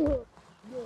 О, да.